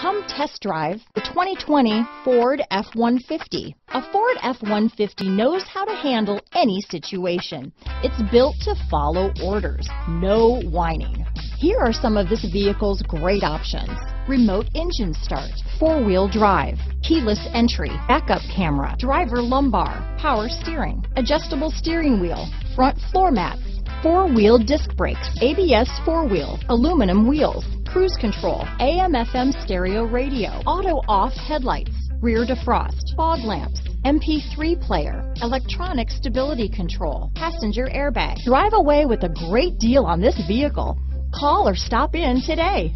Come test drive the 2020 Ford F-150. A Ford F-150 knows how to handle any situation. It's built to follow orders, no whining. Here are some of this vehicle's great options. Remote engine start, four-wheel drive, keyless entry, backup camera, driver lumbar, power steering, adjustable steering wheel, front floor mats, four-wheel disc brakes, ABS four-wheel, aluminum wheels, cruise control, AM FM stereo radio, auto off headlights, rear defrost, fog lamps, MP3 player, electronic stability control, passenger airbag. Drive away with a great deal on this vehicle. Call or stop in today.